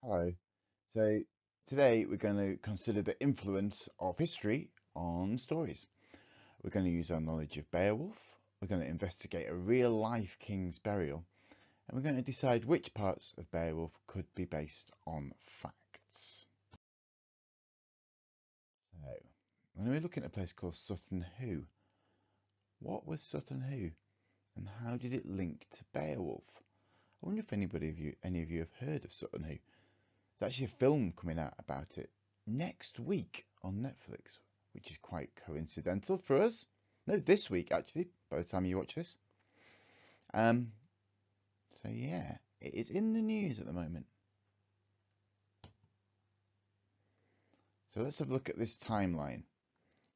Hello. So today we're going to consider the influence of history on stories. We're going to use our knowledge of Beowulf, we're going to investigate a real life king's burial, and we're going to decide which parts of Beowulf could be based on facts. So, when we're looking at a place called Sutton Hoo. What was Sutton Hoo and how did it link to Beowulf? I wonder if anybody of you, any of you have heard of Sutton Hoo. There's actually a film coming out about it next week on Netflix, which is quite coincidental for us. No, this week actually, by the time you watch this. Um, so yeah, it is in the news at the moment. So let's have a look at this timeline.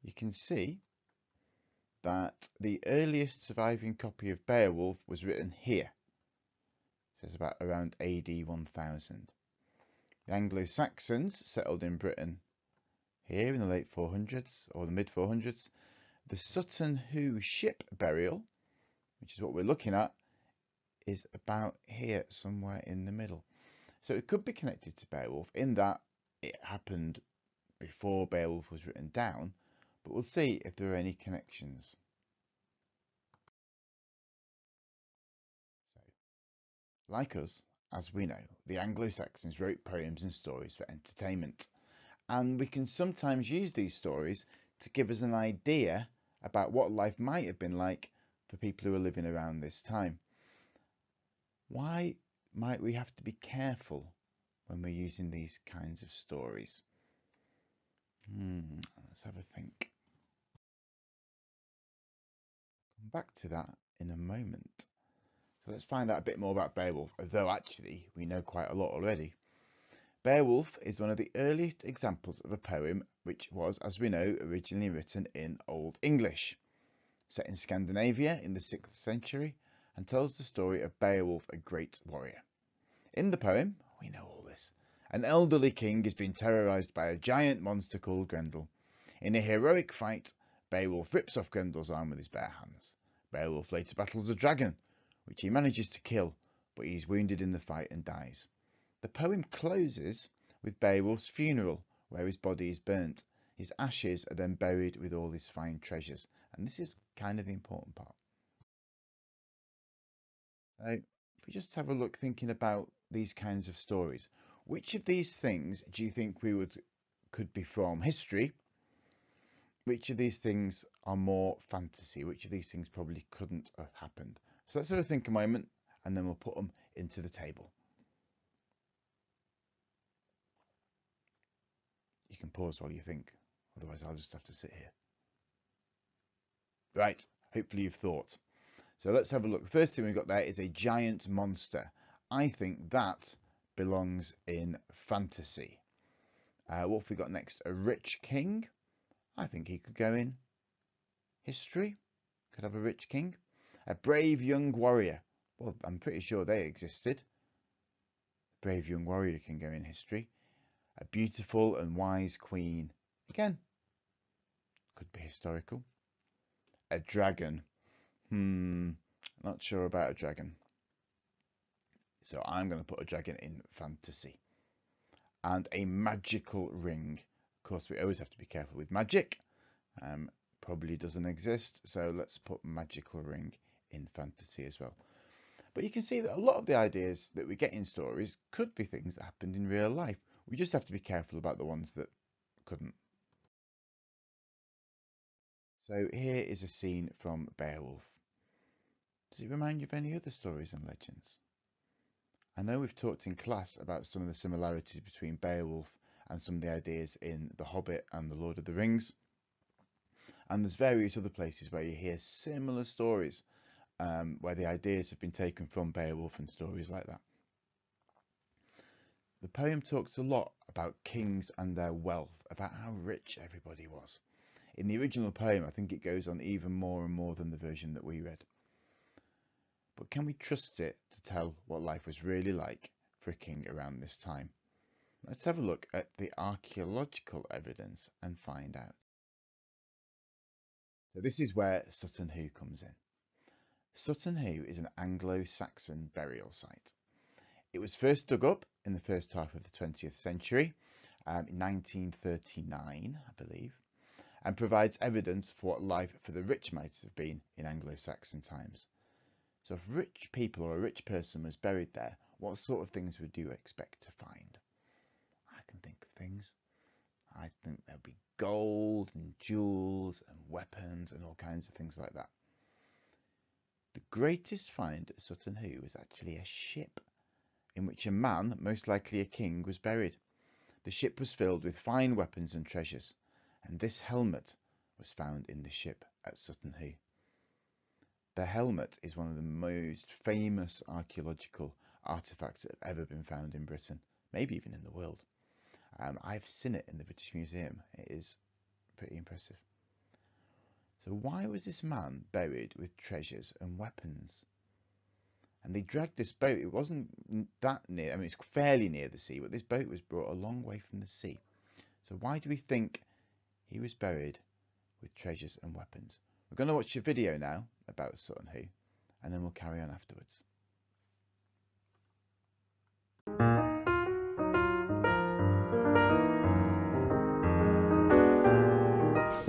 You can see that the earliest surviving copy of Beowulf was written here. It says about around AD 1000. The Anglo-Saxons settled in Britain here in the late 400s or the mid 400s. The Sutton Hoo ship burial, which is what we're looking at, is about here somewhere in the middle. So it could be connected to Beowulf in that it happened before Beowulf was written down, but we'll see if there are any connections. So, like us, as we know, the Anglo-Saxons wrote poems and stories for entertainment, and we can sometimes use these stories to give us an idea about what life might have been like for people who are living around this time. Why might we have to be careful when we're using these kinds of stories? Hmm, let's have a think. Come back to that in a moment. So let's find out a bit more about Beowulf, although actually we know quite a lot already. Beowulf is one of the earliest examples of a poem which was, as we know, originally written in Old English, set in Scandinavia in the 6th century, and tells the story of Beowulf, a great warrior. In the poem, we know all this, an elderly king has been terrorized by a giant monster called Grendel. In a heroic fight, Beowulf rips off Grendel's arm with his bare hands. Beowulf later battles a dragon, which he manages to kill, but he is wounded in the fight and dies. The poem closes with Beowulf's funeral, where his body is burnt. His ashes are then buried with all his fine treasures, and this is kind of the important part. So, if we just have a look thinking about these kinds of stories, which of these things do you think we would could be from history? Which of these things are more fantasy? Which of these things probably couldn't have happened? So let's have a think a moment and then we'll put them into the table. You can pause while you think, otherwise I'll just have to sit here. Right, hopefully you've thought. So let's have a look. The first thing we've got there is a giant monster. I think that belongs in fantasy. Uh, what have we got next? A rich king. I think he could go in history. Could have a rich king. A brave young warrior. Well, I'm pretty sure they existed. A brave young warrior can go in history. A beautiful and wise queen. Again, could be historical. A dragon. Hmm, not sure about a dragon. So I'm going to put a dragon in fantasy. And a magical ring. Of course, we always have to be careful with magic. Um, probably doesn't exist. So let's put magical ring in fantasy as well. But you can see that a lot of the ideas that we get in stories could be things that happened in real life. We just have to be careful about the ones that couldn't. So here is a scene from Beowulf. Does it remind you of any other stories and legends? I know we've talked in class about some of the similarities between Beowulf and some of the ideas in The Hobbit and The Lord of the Rings. And there's various other places where you hear similar stories um, where the ideas have been taken from Beowulf and stories like that. The poem talks a lot about kings and their wealth, about how rich everybody was. In the original poem, I think it goes on even more and more than the version that we read. But can we trust it to tell what life was really like for a king around this time? Let's have a look at the archaeological evidence and find out. So this is where Sutton Hoo comes in. Sutton Hoo is an Anglo-Saxon burial site. It was first dug up in the first half of the 20th century, um, in 1939, I believe, and provides evidence for what life for the rich might have been in Anglo-Saxon times. So if rich people or a rich person was buried there, what sort of things would you expect to find? I can think of things. I think there'd be gold and jewels and weapons and all kinds of things like that. The greatest find at Sutton Hoo was actually a ship in which a man, most likely a king, was buried. The ship was filled with fine weapons and treasures, and this helmet was found in the ship at Sutton Hoo. The helmet is one of the most famous archaeological artifacts that have ever been found in Britain, maybe even in the world. Um, I've seen it in the British Museum. It is pretty impressive. So why was this man buried with treasures and weapons? And they dragged this boat. It wasn't that near. I mean, it's fairly near the sea, but this boat was brought a long way from the sea. So why do we think he was buried with treasures and weapons? We're going to watch a video now about Sutton Hoo, and then we'll carry on afterwards.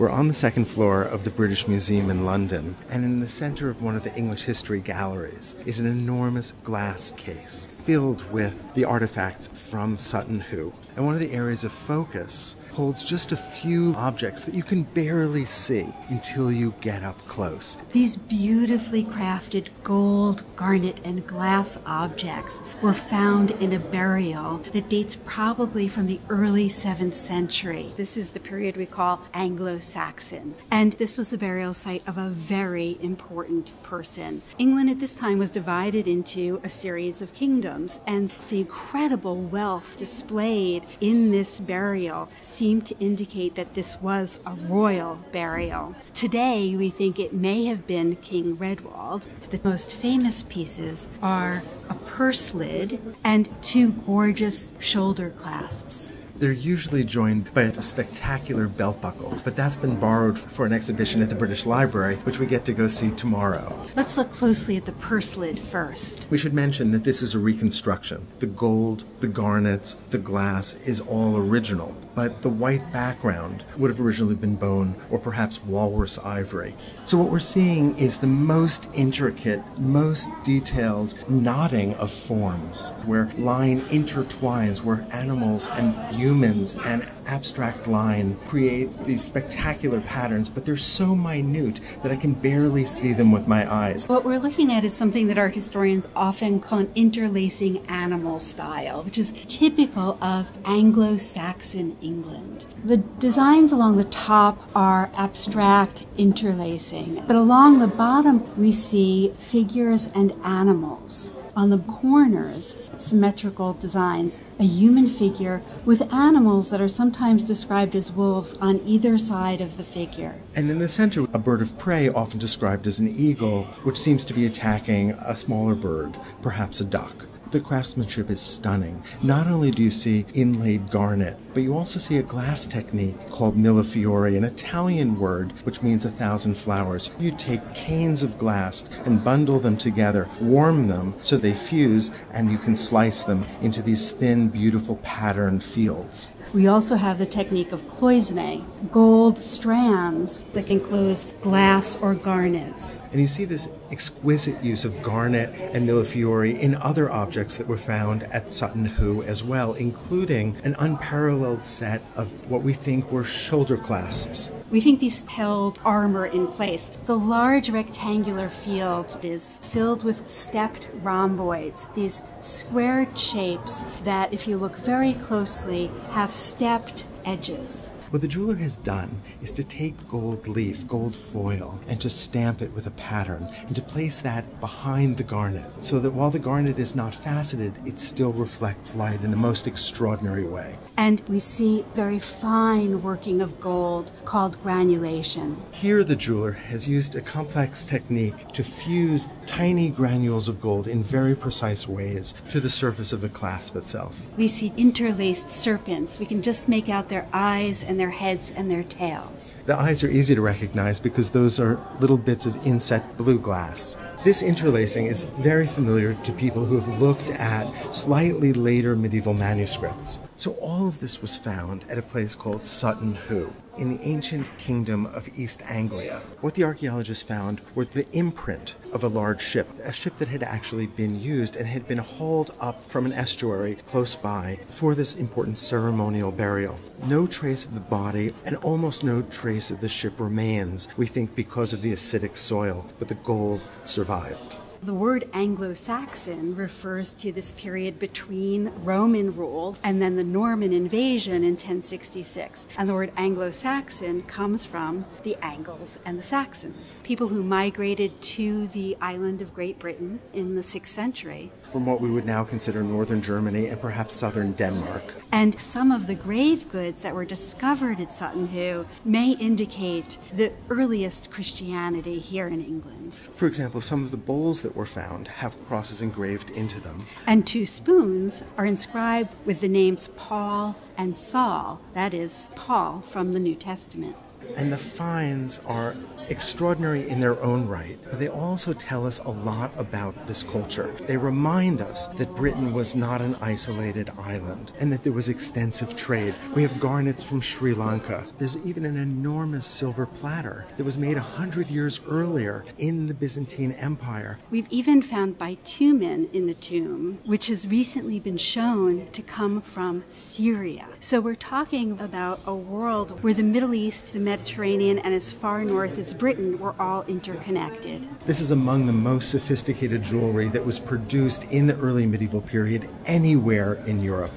We're on the second floor of the British Museum in London, and in the center of one of the English history galleries is an enormous glass case filled with the artifacts from Sutton Hoo. And one of the areas of focus holds just a few objects that you can barely see until you get up close. These beautifully crafted gold, garnet, and glass objects were found in a burial that dates probably from the early 7th century. This is the period we call Anglo Saxon. And this was the burial site of a very important person. England at this time was divided into a series of kingdoms, and the incredible wealth displayed in this burial seemed to indicate that this was a royal burial. Today, we think it may have been King Redwald. The most famous pieces are a purse lid and two gorgeous shoulder clasps. They're usually joined by a spectacular belt buckle, but that's been borrowed for an exhibition at the British Library, which we get to go see tomorrow. Let's look closely at the purse lid first. We should mention that this is a reconstruction. The gold, the garnets, the glass is all original, but the white background would have originally been bone or perhaps walrus ivory. So what we're seeing is the most intricate, most detailed knotting of forms, where line intertwines, where animals and humans and abstract line create these spectacular patterns, but they're so minute that I can barely see them with my eyes. What we're looking at is something that art historians often call an interlacing animal style, which is typical of Anglo Saxon England. The designs along the top are abstract interlacing, but along the bottom we see figures and animals on the corners, symmetrical designs, a human figure with animals that are sometimes described as wolves on either side of the figure. And in the center, a bird of prey, often described as an eagle, which seems to be attacking a smaller bird, perhaps a duck. The craftsmanship is stunning. Not only do you see inlaid garnet, but you also see a glass technique called millefiori, an Italian word which means a thousand flowers. You take canes of glass and bundle them together, warm them so they fuse, and you can slice them into these thin, beautiful patterned fields. We also have the technique of cloisonne, gold strands that can close glass or garnets. And you see this exquisite use of garnet and millefiori in other objects that were found at Sutton Hoo as well, including an unparalleled set of what we think were shoulder clasps. We think these held armor in place. The large rectangular field is filled with stepped rhomboids, these squared shapes that, if you look very closely, have stepped edges. What the jeweler has done is to take gold leaf, gold foil, and to stamp it with a pattern, and to place that behind the garnet, so that while the garnet is not faceted, it still reflects light in the most extraordinary way. And we see very fine working of gold called granulation. Here, the jeweler has used a complex technique to fuse tiny granules of gold in very precise ways to the surface of the clasp itself. We see interlaced serpents. We can just make out their eyes and their heads and their tails. The eyes are easy to recognize because those are little bits of inset blue glass. This interlacing is very familiar to people who have looked at slightly later medieval manuscripts. So all of this was found at a place called Sutton Hoo in the ancient kingdom of East Anglia. What the archaeologists found were the imprint of a large ship, a ship that had actually been used and had been hauled up from an estuary close by for this important ceremonial burial. No trace of the body and almost no trace of the ship remains, we think because of the acidic soil, but the gold survived. The word Anglo Saxon refers to this period between Roman rule and then the Norman invasion in 1066. And the word Anglo Saxon comes from the Angles and the Saxons, people who migrated to the island of Great Britain in the 6th century. From what we would now consider northern Germany and perhaps southern Denmark. And some of the grave goods that were discovered at Sutton Hoo may indicate the earliest Christianity here in England. For example, some of the bowls that were found have crosses engraved into them. And two spoons are inscribed with the names Paul and Saul, that is, Paul from the New Testament. And the finds are extraordinary in their own right, but they also tell us a lot about this culture. They remind us that Britain was not an isolated island and that there was extensive trade. We have garnets from Sri Lanka. There's even an enormous silver platter that was made a hundred years earlier in the Byzantine Empire. We've even found bitumen in the tomb, which has recently been shown to come from Syria. So we're talking about a world where the Middle East, the Mediterranean, and as far north as Britain were all interconnected. This is among the most sophisticated jewelry that was produced in the early medieval period anywhere in Europe.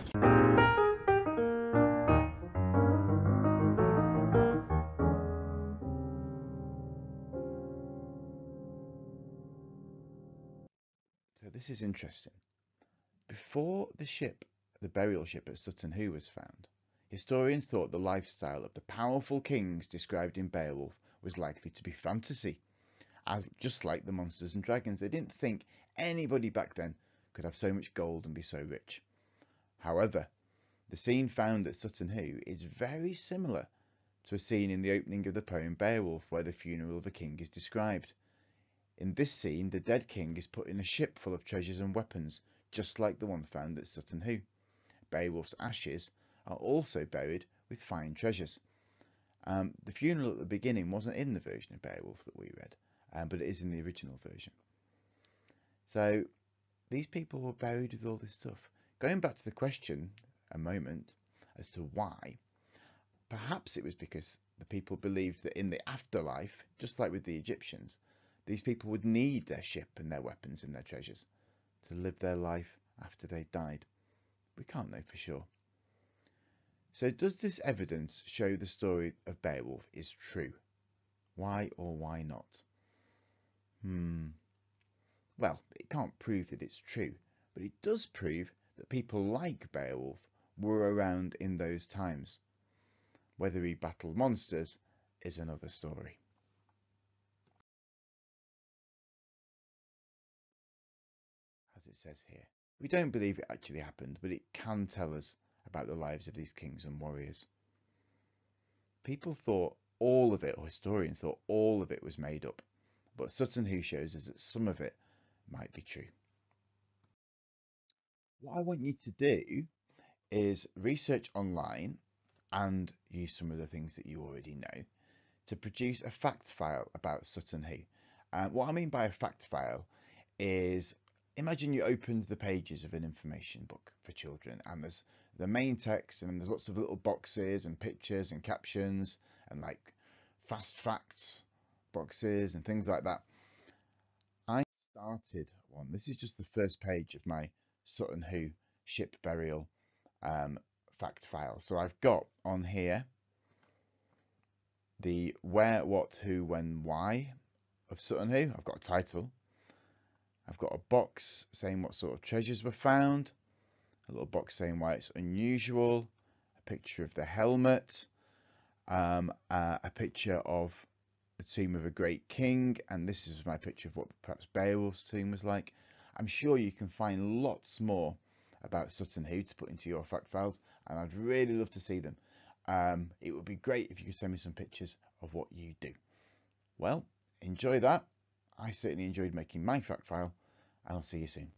So this is interesting. Before the ship, the burial ship at Sutton Hoo was found, historians thought the lifestyle of the powerful kings described in Beowulf was likely to be fantasy. As, just like the monsters and dragons, they didn't think anybody back then could have so much gold and be so rich. However, the scene found at Sutton Hoo is very similar to a scene in the opening of the poem Beowulf where the funeral of a king is described. In this scene, the dead king is put in a ship full of treasures and weapons, just like the one found at Sutton Hoo. Beowulf's ashes are also buried with fine treasures. Um, the funeral at the beginning wasn't in the version of Beowulf that we read, um, but it is in the original version. So these people were buried with all this stuff. Going back to the question a moment as to why, perhaps it was because the people believed that in the afterlife, just like with the Egyptians, these people would need their ship and their weapons and their treasures to live their life after they died. We can't know for sure. So does this evidence show the story of Beowulf is true? Why or why not? Hmm. Well, it can't prove that it's true, but it does prove that people like Beowulf were around in those times. Whether he battled monsters is another story. As it says here, we don't believe it actually happened, but it can tell us about the lives of these kings and warriors. People thought all of it, or historians thought all of it was made up, but Sutton Hoo shows us that some of it might be true. What I want you to do is research online and use some of the things that you already know to produce a fact file about Sutton Hoo. And what I mean by a fact file is imagine you opened the pages of an information book for children and there's the main text and there's lots of little boxes and pictures and captions and like fast facts boxes and things like that. I started one. This is just the first page of my Sutton Hoo ship burial um, fact file. So I've got on here the where, what, who, when, why of Sutton Hoo. I've got a title. I've got a box saying what sort of treasures were found, a little box saying why it's unusual, a picture of the helmet, um, uh, a picture of the tomb of a great king, and this is my picture of what perhaps Beowulf's tomb was like. I'm sure you can find lots more about Sutton Hoo to put into your fact files, and I'd really love to see them. Um, it would be great if you could send me some pictures of what you do. Well, enjoy that, I certainly enjoyed making my fact file, and I'll see you soon.